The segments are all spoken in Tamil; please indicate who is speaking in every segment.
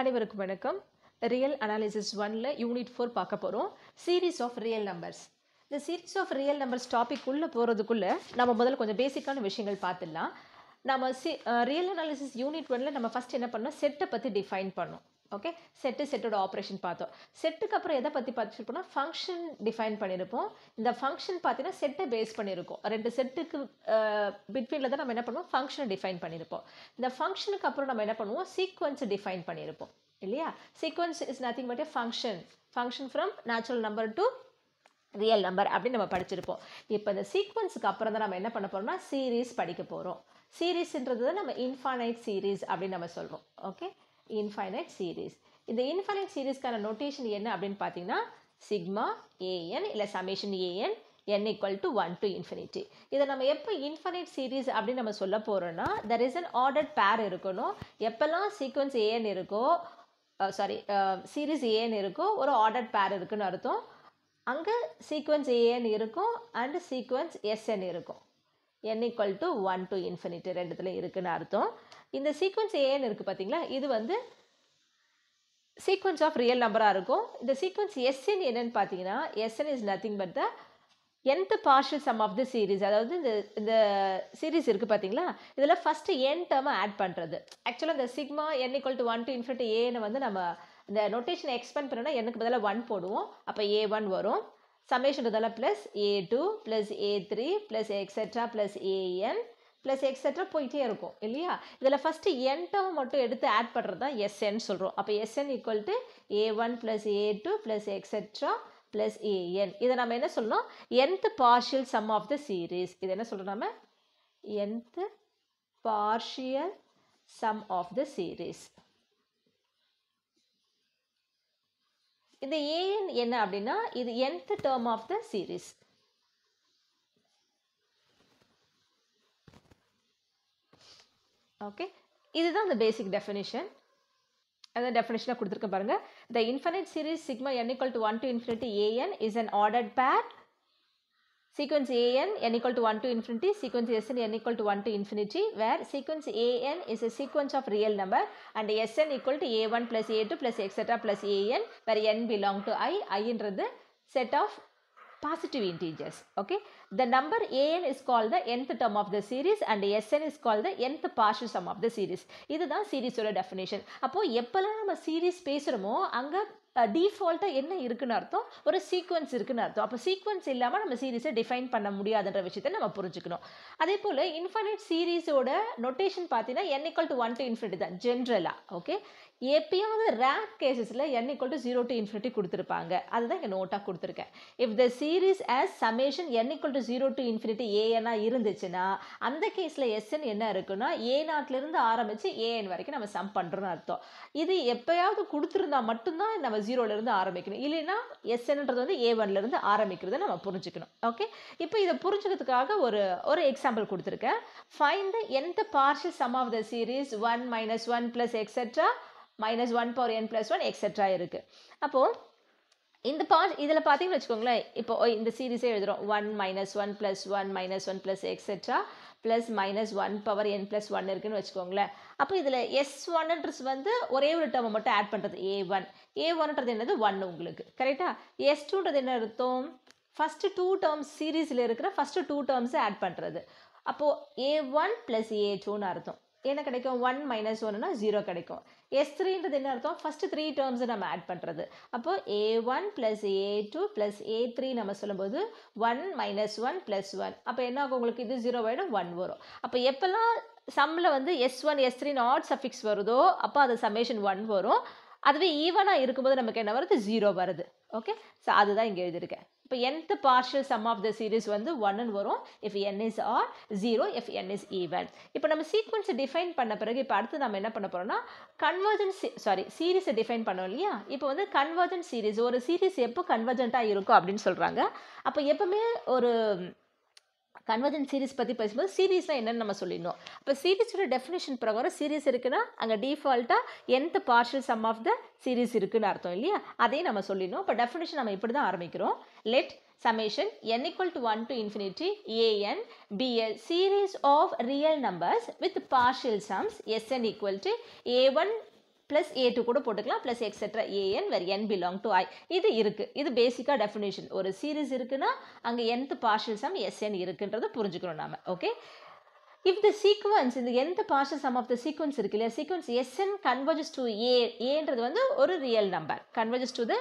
Speaker 1: அனைவருக்கும் வணக்கம். ரியல் அனாலிசிஸ் ஒனில் யூனிட் ஃபோர் பார்க்க போகிறோம் சீரீஸ் ஆஃப் ரியல் நம்பர்ஸ் இந்த series of real numbers topic உள்ளே போகிறதுக்குள்ளே நம்ம முதல்ல கொஞ்சம் பேசிக்கான விஷயங்கள் பார்த்துடலாம். நம்ம சி ரியல் அனாலிசிஸ் யூனிட் ஒன்ல நம்ம ஃபஸ்ட் என்ன பண்ணோம்? செட்டை பற்றி டிஃபைன் பண்ணோம். ஓகே செட்டு செட்டோட ஆப்ரேஷன் பார்த்தோம். செட்டுக்கு அப்புறம் எதை பற்றி பார்த்துருப்போம்னா ஃபங்க்ஷன் டிஃபைன் பண்ணியிருப்போம் இந்த ஃபங்க்ஷன் பார்த்தீங்கன்னா செட்டை பேஸ் பண்ணியிருக்கோம் ரெண்டு செட்டுக்கு பிட்வீனில் தான் நம்ம என்ன பண்ணுவோம்? ஃபங்க்ஷனை டிஃபைன் பண்ணியிருப்போம் இந்த ஃபங்க்ஷனுக்கு அப்புறம் நம்ம என்ன பண்ணுவோம்? சீக்வன்ஸ் டிஃபைன் பண்ணியிருப்போம் இல்லையா? Sequence is nothing but a function function from natural number to real number அப்படின்னு நம்ம படிச்சிருப்போம். இப்போ இந்த சீக்வன்ஸுக்கு அப்புறம் தான் நம்ம என்ன பண்ண போகிறோம்னா சீரீஸ் படிக்க போகிறோம் சீரீஸ்ன்றது தான் நம்ம இன்ஃபானைட் சீரீஸ் அப்படின்னு நம்ம சொல்கிறோம் ஓகே இன்ஃபைனைட் சீரீஸ் இந்த இன்ஃபைனைட் சீரீஸ்க்கான நோட்டேஷன் என்ன அப்படின்னு பார்த்தீங்கன்னா சிக்மா ஏஎன் இல்லை summation a n n equal to one to infinity இதை நம்ம எப்போ இன்ஃபினைட் சீரீஸ் அப்படின்னு நம்ம சொல்ல போகிறோன்னா there is an ordered pair இருக்கணும். எப்போல்லாம் சீக்வன்ஸ் ஏஎன் இருக்கோ சாரி சீரீஸ் ஏஎன் இருக்கோ ஒரு ஆர்டர்ட் பேர் இருக்குன்னு அர்த்தம். அங்கே சீக்வன்ஸ் ஏஎன் இருக்கும் அண்ட் சீக்வன்ஸ் எஸ்என் இருக்கும். N equal to one to infinity ரெண்டுத்தில் இருக்குதுன்னு அர்த்தம். இந்த சீக்வன்ஸ் ஏஎன் இருக்குது பார்த்தீங்களா இது வந்து சீக்வன்ஸ் ஆஃப் ரியல் நம்பராக இருக்கும். இந்த சீக்வன்ஸ் எஸ்என் என்னன்னு பார்த்தீங்கன்னா s n is nothing but the nth partial sum of the series அதாவது இந்த இந்த சீரீஸ் இருக்குது பார்த்தீங்களா இதில் ஃபஸ்ட்டு என் டேர்மை ஆட் பண்ணுறது ஆக்சுவலாக இந்த sigma n equal to one to infinity ஏன்னு வந்து நம்ம இந்த நொட்டேஷனை எக்ஸ்பெண்ட் பண்ணோன்னா எனக்கு பதிலாக ஒன் போடுவோம். அப்போ ஏ ஒன் வரும். சமேஷன்றதால plus a two plus a three plus etcetera plus a n plus etcetera போயிட்டே இருக்கும் இல்லையா? இதில் ஃபஸ்ட்டு என் டேர்ம் மட்டும் எடுத்து ஆட் பண்ணுறது தான் எஸ்என் சொல்கிறோம் அப்போ s n equal to a one plus a two plus etcetera plus a n இதை நம்ம என்ன சொல்லணும்? Nth partial sum of the series இது என்ன சொல்கிறோம் நம்ம nth partial sum of the series இந்த ஏஎன் என்ன அப்படின்னா இது nth term of the series okay இதுதான் இந்த பேசிக் டெஃபினிஷன் அந்த டெஃபினேஷனாக கொடுத்துருக்க பாருங்கள் the infinite series sigma n equal to one to infinity a n is an ordered pair sequence an n equal to 1 to infinity sequence sn n equal to 1 to infinity where sequence an is a sequence of real number and sn equal to a1 plus a2 plus etc plus an where n belong to i i என்றது set of positive integers okay? The number an is called the nth term of the series and sn is called the nth partial sum of the series. இதுதான் சீரீஸோட டெஃபினேஷன் அப்போது எப்போல்லாம் நம்ம சீரீஸ் பேசுகிறோமோ அங்கே டிஃபால்ட்டாக என்ன இருக்குன்னு அர்த்தம்? ஒரு சீக்வன்ஸ் இருக்குன்னு அர்த்தம். அப்போ சீக்வன்ஸ் இல்லாமல் நம்ம சீரீஸை டிஃபைன் பண்ண முடியாதுன்ற விஷயத்தை நம்ம புரிஞ்சுக்கணும். அதே போல் இன்ஃபைனைட் சீரீஸோட நொட்டேஷன் பார்த்தீங்கன்னா n equal to one to infinity தான் ஜென்ரலாக ஓகே எப்பயாவது rare கேசஸில் n equal to zero to infinity கொடுத்துருப்பாங்க. அதுதான் இங்கே நோட்டாக கொடுத்துருக்கேன். If the series as summation n equal to zero to infinity ஏஎன்னா இருந்துச்சுன்னா அந்த கேஸில் எஸ்என் என்ன இருக்குன்னா ஏ நாட்டிலேருந்து ஆரம்பித்து ஏஎன் வரைக்கும் நம்ம சம் பண்ணுறோன்னு அர்த்தம். இது எப்போயாவது கொடுத்துருந்தா மட்டும்தான் நம்ம ஜீரோலேருந்து ஆரம்பிக்கணும். இல்லைன்னா எஸ்என்ன்றது வந்து ஏ ஒன்லேருந்து ஆரம்பிக்கிறத நம்ம புரிஞ்சுக்கணும். ஓகே இப்போ இதை புரிஞ்சுக்கிறதுக்காக ஒரு ஒரு எக்ஸாம்பிள் கொடுத்துருக்கேன். Fine the nth partial sum of the series one minus one plus etcetera minus one power n plus one etcetera இருக்குது அப்போது இந்த பார்ட் இதில் பார்த்தீங்கன்னு வச்சுக்கோங்களேன் இப்போ இந்த சீரீஸே எழுதுகிறோம் one minus one plus one minus one plus etcetera plus minus one power n plus one இருக்குன்னு வச்சுக்கோங்களேன். அப்போ இதில் எஸ் ஒன்ன்றது வந்து ஒரே ஒரு டேர்மை மட்டும் ஆட் பண்ணுறது ஏ ஒன் ஏ ஒன்ன்றது என்னது? ஒன் உங்களுக்கு. கரெக்டாக எஸ் டூன்றது என்ன அர்த்தம்? ஃபஸ்ட்டு டூ டேர்ம்ஸ் சீரீஸில் இருக்கிற ஃபஸ்ட்டு டூ டேர்ம்ஸை ஆட் பண்ணுறது அப்போது ஏ ஒன் ப்ளஸ் ஏ டூன்னு அர்த்தம். என்ன கிடைக்கும்? ஒன் மைனஸ் ஒன்னுனா ஜீரோ கிடைக்கும். எஸ் த்ரீன்றது என்ன அர்த்தம்? ஃபஸ்ட்டு த்ரீ டேர்ம்ஸை நம்ம ஆட் பண்ணுறது அப்போது a one plus a two plus a three நம்ம சொல்லும்போது one minus one plus one அப்போ என்ன ஆகும்? உங்களுக்கு இது ஜீரோ ஆகிடும் ஒன் வரும். அப்போ எப்போல்லாம் சம்மில் வந்து s one s three not suffix வருதோ அப்போ அது சமேஷன் ஒன் வரும். அதுவே ஈவனாக இருக்கும்போது நமக்கு என்ன வருது? ஜீரோ வருது. ஓகே ஸோ அதுதான் இங்கே எழுதியிருக்கேன். இப்போ nth partial sum of the series வந்து ஒன்னு வரும். If n is odd zero if n is even இப்போ நம்ம சீக்வன்ஸை டிஃபைன் பண்ண பிறகு இப்போ அடுத்து நம்ம என்ன பண்ண போகிறோம்னா கன்வர்ஜன் சாரி சீரீஸை டிஃபைன் பண்ணோம் இல்லையா? இப்போ வந்து கன்வர்ஜன் சீரீஸ் ஒரு சீரீஸ் எப்போ கன்வர்ஜென்ட்டாக இருக்கும் அப்படின்னு சொல்கிறாங்க அப்போ எப்பவுமே ஒரு கன்வர்ஜன் சீரிஸ் பற்றி பேசும்போது சீரிஸ்லாம் என்னென்னு நம்ம சொல்லிடணும். இப்போ சீரீஸோட டெஃபினேஷன் பிரகாரம் சீரீஸ் இருக்குன்னா அங்கே டிஃபால்ட்டாக nth partial sum of the series இருக்குன்னு அர்த்தம் இல்லையா? அதையும் நம்ம சொல்லிடணும். இப்போ டெஃபினேஷன் நம்ம இப்படி தான் ஆரம்பிக்கிறோம். Let summation n equal to 1 to infinity an be a series of real numbers with partial sums sn equal to a1 plus a two கூட போட்டுக்கலாம் plus etcetera a n where n belong to I இது இருக்குது இது பேசிக்காக டெஃபினேஷன் ஒரு சீரீஸ் இருக்குன்னா அங்கே எந்த பார்ஷியல் சம் எஸ்என் இருக்குன்றதை புரிஞ்சுக்கணும் நாம. ஓகே இஃப் த சீக்வன்ஸ் இந்த nth partial sum of the sequence இருக்கு இல்லையா? Sequence s n converges to a ஏன்றது வந்து ஒரு real number converges to the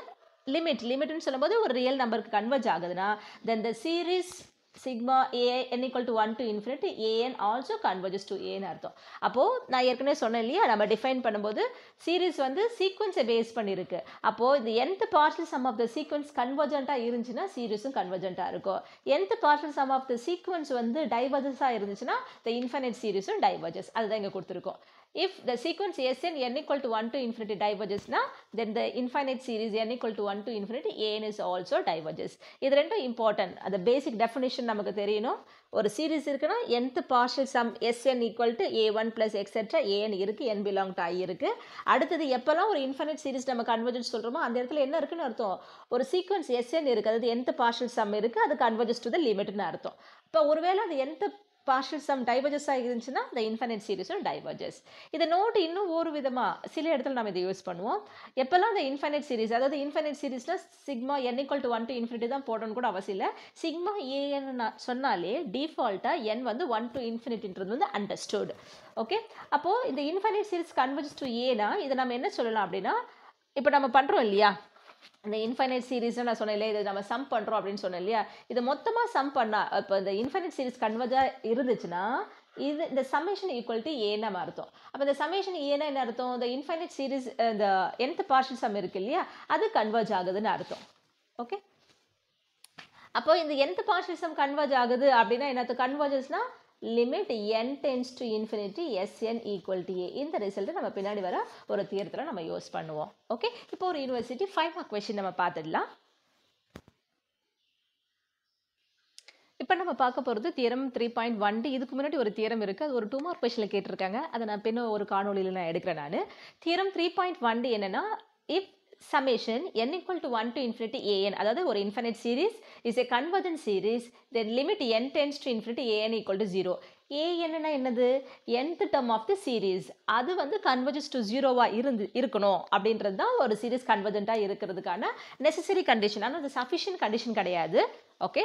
Speaker 1: limit லிமிட்னு சொல்லும்போது ஒரு ரியல் நம்பருக்கு கன்வர்ஜ் ஆகுதுன்னா then the series sigma a n equal to one to infinity a n also converges to ஏன்னு அர்த்தம். அப்போது நான் ஏற்கனவே சொன்னேன் இல்லையா? நம்ம டிஃபைன் பண்ணும்போது சீரீஸ் வந்து சீக்வன்ஸை பேஸ் பண்ணியிருக்கு அப்போது இந்த nth partial sum of the sequence கன்வர்ஜென்ட்டாக இருந்துச்சுன்னா சீரீஸும் கன்வர்ஜென்ட்டாக இருக்கும். Nth partial sum of the sequence வந்து டைவர்ஜஸாக இருந்துச்சுன்னா த இன்ஃபைனைட் சீரீஸும் டைவர்ஜஸ் அதுதான் இங்கே கொடுத்துருக்கோம். If the sequence Sn n equal to 1 to infinity diverges na then the infinite series n equal to 1 to infinity an is also diverges இது ரெண்டும் important அந்த basic definition நமக்கு தெரியணும் ஒரு சீரிஸ் இருக்குன்னா nth partial sum Sn equal to a1 plus etc an இருக்கு n belong to i இருக்கு அடுத்தது எப்போல்லாம் ஒரு infinite series நம்ம convergence சொல்கிறோமோ அந்த இடத்துல என்ன இருக்குன்னு அர்த்தம் ஒரு sequence Sn இருக்கு அதாவது nth partial sum இருக்கு அது converges to the limitன்னு அர்த்தம் இப்போ ஒருவேளை அது nth பார்ஷியல் சம் டைவர்ஜஸாக இருந்துச்சுன்னா இந்த இன்ஃபைனைட் சீரிஸும் டைவர்ஜஸ் இதை நோட்டு இன்னும் ஒரு விதமாக சில இடத்துல நம்ம இதை யூஸ் பண்ணுவோம். எப்போல்லாம் இந்த இன்ஃபைனைட் சீரிஸ் அதாவது இன்ஃபைனைட் சீரிஸில் sigma n equal to one to infinity தான் போடணும்னு கூட அவசியம் இல்லை. சிக்மா ஏன்னு சொன்னாலே டிஃபால்ட்டாக என் வந்து ஒன் டு இன்ஃபினிட்டின்றது வந்து அண்டர்ஸ்டுட் ஓகே அப்போது இந்த இன்ஃபைனைட் சீரிஸ் கன்வர்ஜஸ் டு ஏனா இதை நம்ம என்ன சொல்லலாம் அப்படின்னா இப்போ நம்ம பண்ணுறோம் இல்லையா? இந்த இன்ஃபைனைட் சீரீஸ்னு நான் சொன்னேன் இல்லையா இதை நம்ம சம் பண்ணுறோம் அப்படின்னு சொன்னேன் இல்லையா? இதை மொத்தமாக சம் பண்ணால் இப்போ இந்த இன்ஃபைனைட் சீரிஸ் கன்வர்ஜாக இருந்துச்சுன்னா இது இந்த சமேஷன் ஈக்குவல் டு ஏன்னு அர்த்தம் அப்போ இந்த சமேஷன் ஏன்னா என்ன அர்த்தம்? இந்த இன்ஃபைனைட் சீரிஸ் இந்த எந்த பார்ஷல் சம் இருக்கு இல்லையா? அது கன்வர்ஜ் ஆகுதுன்னு அர்த்தம். ஓகே அப்போ இந்த எந்த பார்ஷல் சம் கன்வர்ஜ் ஆகுது அப்படின்னா என்னது கன்வர்ஜஸ்னா limit n tends to infinity s n equal to a இந்த ரிசல்ட்டை நம்ம பின்னாடி வர ஒரு தீரத்தில் நம்ம யூஸ் பண்ணுவோம். ஓகே இப்போ ஒரு யூனிவர்சிட்டி ஃபைவ் மார்க் கொஷின் நம்ம பார்த்துடலாம். இப்போ நம்ம பார்க்க போகிறது தீரம் த்ரீ பாயிண்ட் ஒன் இதுக்கு முன்னாடி ஒரு தீரம் இருக்குது அது ஒரு டூ மார்க் கொஷனில் கேட்டிருக்காங்க. அதை நான் பின்ன ஒரு காணொலியில் நான் எடுக்கிறேன் நான். தீரம் த்ரீ பாயிண்ட் ஒன் என்னென்னா if summation n equal to 1 to infinity an அதாவது ஒரு infinite series is a convergent series then limit n tends to infinity an equal to 0 an என்னது nth term of the series அது வந்து converges to 0வா இருந்து இருக்கணும் அப்படின்றது தான் ஒரு series convergentஆ இருக்கிறதுக்கான necessary condition ஆனால் அது sufficient condition கிடையாது ஓகே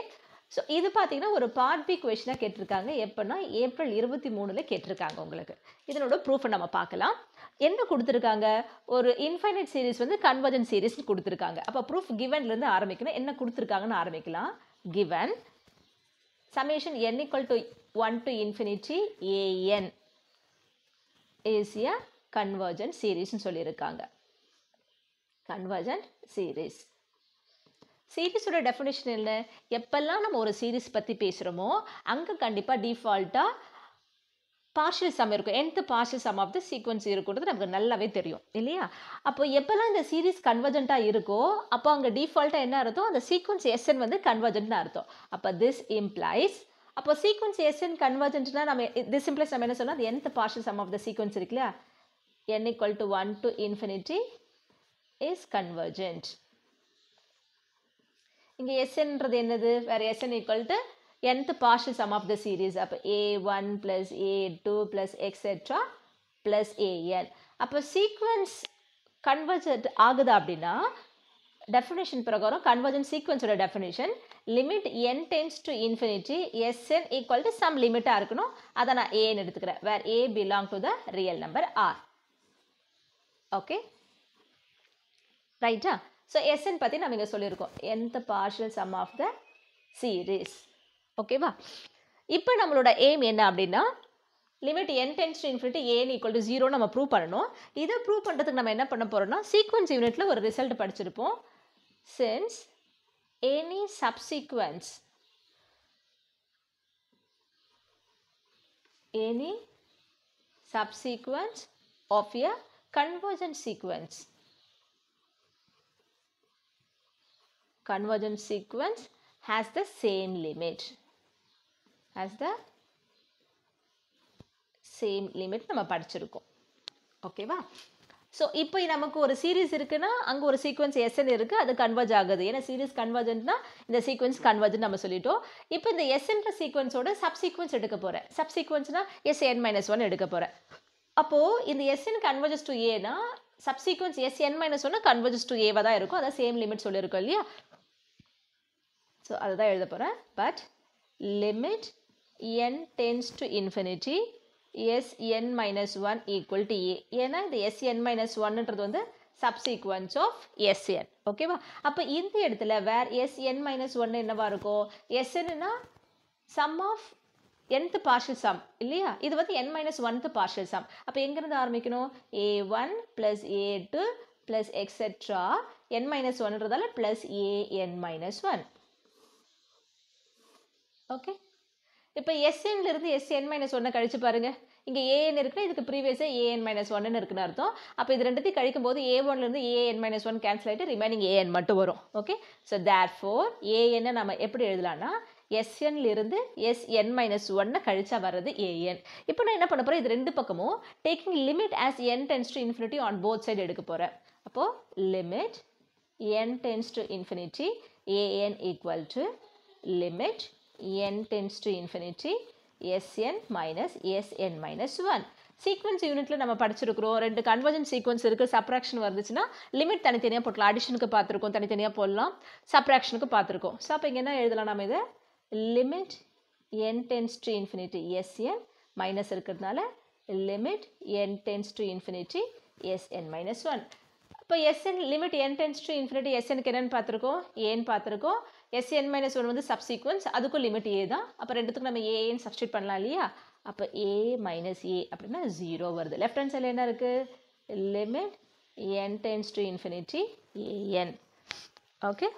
Speaker 1: ஸோ இது பார்த்தீங்கன்னா ஒரு பார்ட் பி கொஷனாக கேட்டிருக்காங்க எப்போன்னா ஏப்ரல் இருபத்தி மூணில் கேட்டிருக்காங்க உங்களுக்கு இதனோட ப்ரூஃபை நம்ம பார்க்கலாம் என்ன கொடுத்துருக்காங்க? ஒரு இன்ஃபைனைட் சீரிஸ் வந்து கன்வர்ஜன் சீரிஸ்னு கொடுத்துருக்காங்க. அப்போ ப்ரூஃப் கிவன்லேருந்து ஆரம்பிக்கணும். என்ன கொடுத்துருக்காங்கன்னு ஆரம்பிக்கலாம். Given summation n equal to one to infinity a n is a convergent சீரீஸ்னு சொல்லியிருக்காங்க. கன்வர்ஜன் சீரீஸ் சீரீஸோட டெஃபினேஷன் என்ன? எப்பெல்லாம் நம்ம ஒரு சீரீஸ் பற்றி பேசுகிறோமோ அங்கே கண்டிப்பாக டிஃபால்ட்டாக பார்ஷியல் சம் இருக்கும். Nth partial sum of the sequence இருக்குன்றது நமக்கு நல்லாவே தெரியும் இல்லையா? அப்போ எப்போல்லாம் இந்த சீரீஸ் கன்வர்ஜென்ட்டாக இருக்கோ அப்போ அங்கே டிஃபால்ட்டாக என்ன அர்த்தம்? அந்த சீக்வன்ஸ் எஸ்என் வந்து கன்வர்ஜென்ட்னு அர்த்தம். அப்போ திஸ் இம்ப்ளைஸ் அப்போ சீக்வன்ஸ் எஸ்என் கன்வர்ஜென்ட்னா நம்ம திஸ் இம்ப்ளைஸ் நம்ம என்ன சொன்னால் அது nth partial sum of the sequence இருக்கு இல்லையா? N equal to one to infinity is convergent இங்கே எஸ்என்றது என்னது? வேறு s n equal to nth partial sum of the series. அப்போ a1 plus a2 plus etc plus an அப்போ சீக்வன்ஸ் கன்வர்ஜட் ஆகுதா அப்படின்னா டெஃபினேஷன் பிரகாரம் convergent சீக்வன்ஸோட definition limit n tends to infinity s n equal to some லிமிட்டாக இருக்கணும். அதை நான் ஏன்னு எடுத்துக்கிறேன். Where a belong to the real number R okay ரைட்டா ஸோ எஸ்என் பற்றி நம்ம இங்கே சொல்லியிருக்கோம். Nth partial sum of the series ஓகேவா இப்போ நம்மளோட எய்ம் என்ன அப்படின்னா limit n tends to infinity a n equal to zero நம்ம ப்ரூவ் பண்ணணும். இதை ப்ரூவ் பண்ணுறதுக்கு நம்ம என்ன பண்ண போகிறோம்னா சீக்வன்ஸ் யூனிட்டில் ஒரு ரிசல்ட் படிச்சிருப்போம். Since any subsequence any subsequence of a convergent sequence convergent sequence has the same limit. As the same limit நம்ம படிச்சிருக்கோம். ஓகேவா ஸோ இப்போ நமக்கு ஒரு சீரீஸ் இருக்குன்னா அங்கே ஒரு சீக்வன்ஸ் எஸ்என் இருக்குது அது கன்வர்ஜ் ஆகுது. ஏன்னா சீரீஸ் கன்வர்ஜென்ட்னா இந்த சீக்வன்ஸ் கன்வர்ஜன் நம்ம சொல்லிட்டோம். இப்போ இந்த எஸ்என்ற சீக்வன்ஸோட சப் சீக்வன்ஸ் எடுக்க போகிறேன் சப் சீக்வன்ஸ்னா எஸ் என் மைனஸ் ஒன் எடுக்க போகிறேன் அப்போது இந்த எஸ்என் கன்வர்ஜஸ் டு ஏனா சப்சீக்வன்ஸ் எஸ் என் மைனஸ் ஒன்று கன்வர்ஜஸ் டு ஏவாக தான் இருக்கும். அதான் சேம் லிமிட் சொல்லியிருக்கோம் இல்லையா? ஸோ அதுதான் எழுத போகிறேன் but limit n tends to infinity s n minus one equal to a ஏன்னா இந்த எஸ் என் மைனஸ் ஒன்னுன்றது வந்து சப்சீக்வன்ஸ் ஆஃப் எஸ்என் ஓகேவா அப்போ இந்த இடத்துல வேர் எஸ் என் மைனஸ் ஒன்று என்னவா இருக்கும்? எஸ்என்னா sum of nth partial sum இல்லையா? இது வந்து n minus 1th partial sum. அப்போ எங்கேருந்து ஆரம்பிக்கணும்? A one plus a etc plus etcetera n minus ஒன்றதால plus a minus one okay இப்போ எஸ்என்லேருந்து எஸ்என் மைனஸ் ஒன்னை கழிச்சு பாருங்க. இங்கே ஏஎன் இருக்குன்னா இதுக்கு ப்ரீவியஸாக ஏஎன் மைனஸ் ஒன்னு இருக்குன்னு அர்த்தம். அப்போ இது ரெண்டுத்தையும் கழிக்கும் போது ஏ ஒன்லேருந்து a n minus one cancel ஆகிட்டு ரிமைனிங் ஏஎன் மட்டும் வரும். ஓகே ஸோ தேட் ஃபோர் ஏஎன்னை நம்ம எப்படி எழுதலாம்னா எஸ்என்லிருந்து எஸ்என் மைனஸ் ஒன்னை கழிச்சா வர்றது ஏஎன் இப்போ நான் என்ன பண்ண போகிறேன் இது ரெண்டு பக்கமும் taking limit as n tends to infinity on both side எடுக்க போகிறேன் அப்போது limit n tends to infinity a n equal to limit n tends to infinity sn minus sn minus 1 sequence யூனிட்டில் நம்ம படிச்சிருக்கிறோம். ரெண்டு கன்வர்ஜன் சீக்வன்ஸ் இருக்குது சப்ராக்ஷன் வந்துச்சுன்னா லிமிட் தனித்தனியாக போட்டலாம். அடிஷனுக்கு பார்த்துருக்கோம். தனித்தனியாக போடலாம். சப்ராக்ஷனுக்கு பார்த்துருக்கோம். ஸோ அப்போ இங்கே என்ன எழுதலாம் நம்ம இதை? Limit n tends to infinity s n minus இருக்கிறதுனால limit n tends to infinity s n minus one இப்போ s n limit n tends to infinity எஸ்எனுக்கு என்னென்னு பார்த்துருக்கோம்? ஏன்னு பார்த்துருக்கோம். எஸ்என் மைனஸ் ஒன் வந்து சப்சீக்வன்ஸ் அதுக்கும் லிமிட் ஏ தான். அப்போ ரெண்டுத்துக்கும் நம்ம ஏன்னு சப்ஸ்டியூட் பண்ணலாம் இல்லையா? அப்போ ஏ மைனஸ் ஏ அப்படின்னா ஜீரோ வருது. லெஃப்ட் ஹேண்ட் சைடில் என்ன இருக்குது limit n tends to infinity a n okay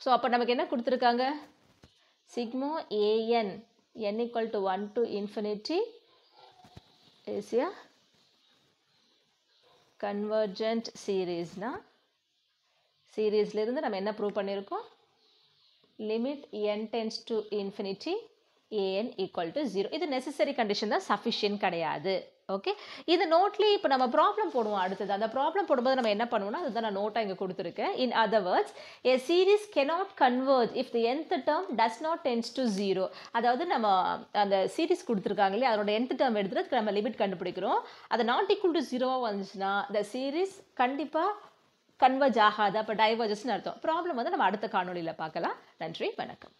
Speaker 1: so அப்போ நமக்கு என்ன கொடுத்துருக்காங்க? Sigma a n n equal to one to infinity is a convergent சீரீஸ்னால் சீரீஸ்லேருந்து நம்ம என்ன ப்ரூவ் பண்ணியிருக்கோம் limit n tends to infinity a n equal to zero இது நெசசரி கண்டிஷன் தான் சஃபிஷியன்ட் கிடையாது. ஓகே இது நோட்லேயே இப்போ நம்ம ப்ராப்ளம் போடுவோம் அடுத்தது. அந்த ப்ராப்ளம் போடும்போது நம்ம என்ன பண்ணுவோம்னா அதுதான் நான் நோட்டாக இங்கே கொடுத்துருக்கேன். In other words a series cannot converge if the nth term does not tends to zero அதாவது நம்ம அந்த சீரீஸ் கொடுத்துருக்காங்க இல்லையா அதோட என்த் டேர்ம் எடுத்துகிட்டு நம்ம லிமிட் கண்டுபிடிக்கிறோம். அது நாட் ஈக்குவல் டு ஜீரோவாக வந்துச்சுன்னா இந்த சீரீஸ் கண்டிப்பாக கன்வர்ஜ் ஆகாது. அப்போ டைவர்ஜஸ்னு அர்த்தம். ப்ராப்ளம் வந்து நம்ம அடுத்த காணொலியில் பார்க்கலாம். நன்றி வணக்கம்.